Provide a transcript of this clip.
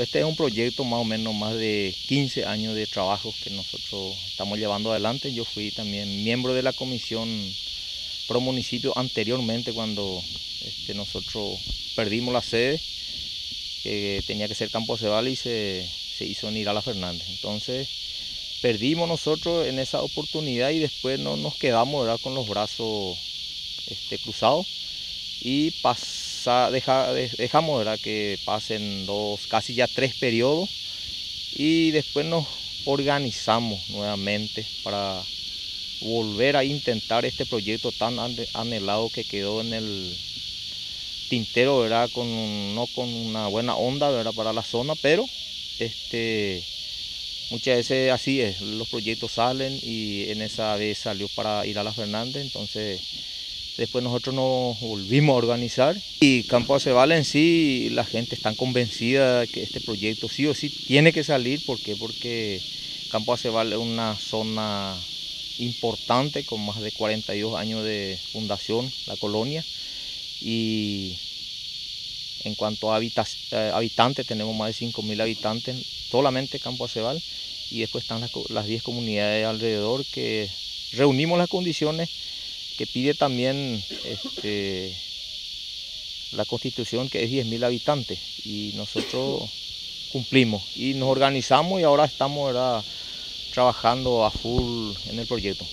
Este es un proyecto más o menos más de 15 años de trabajo que nosotros estamos llevando adelante. Yo fui también miembro de la comisión pro municipio anteriormente cuando este, nosotros perdimos la sede, que tenía que ser Campo Cebal y se, se hizo en Irala Fernández. Entonces perdimos nosotros en esa oportunidad y después no nos quedamos con los brazos este, cruzados y dejamos que pasen dos, casi ya tres periodos y después nos organizamos nuevamente para volver a intentar este proyecto tan anhelado que quedó en el tintero. Con, no con una buena onda para la zona, pero este, muchas veces así es, los proyectos salen y en esa vez salió para ir a la Fernández, entonces Después nosotros nos volvimos a organizar y Campo Acebal en sí, la gente está convencida de que este proyecto sí o sí tiene que salir. ¿Por qué? Porque Campo Acebal es una zona importante con más de 42 años de fundación, la colonia. Y en cuanto a eh, habitantes, tenemos más de 5.000 habitantes, solamente Campo Acebal. Y después están las, las 10 comunidades alrededor que reunimos las condiciones que pide también este, la constitución que es 10.000 habitantes y nosotros cumplimos y nos organizamos y ahora estamos trabajando a full en el proyecto.